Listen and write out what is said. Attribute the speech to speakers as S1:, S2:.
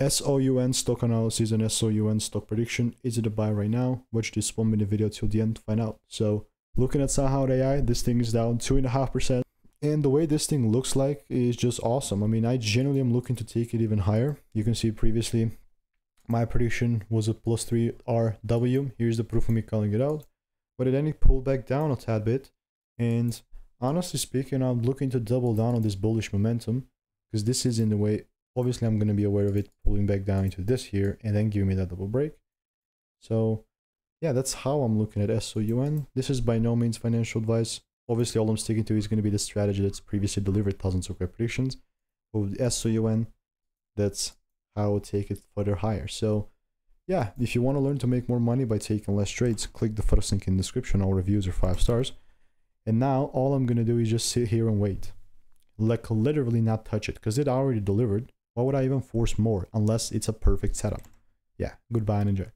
S1: SOUN stock analysis and SOUN stock prediction. Is it a buy right now? Watch this one minute video till the end to find out. So looking at SoundHound AI, this thing is down two and a half percent. And the way this thing looks like is just awesome. I mean, I genuinely am looking to take it even higher. You can see previously my prediction was a plus 3 RW. Here's the proof of me calling it out. But it then it pulled back down a tad bit. And honestly speaking, I'm looking to double down on this bullish momentum because this is in the way. Obviously, I'm going to be aware of it pulling back down into this here and then giving me that double break. So yeah, that's how I'm looking at SOUN. This is by no means financial advice. Obviously, all I'm sticking to is going to be the strategy that's previously delivered thousands of predictions. But with SOUN, that's how I will take it further higher. So, yeah, if you want to learn to make more money by taking less trades, click the first link in the description. All reviews are five stars. And now all I'm going to do is just sit here and wait. Like, literally not touch it because it already delivered. Why would I even force more unless it's a perfect setup? Yeah, goodbye and enjoy.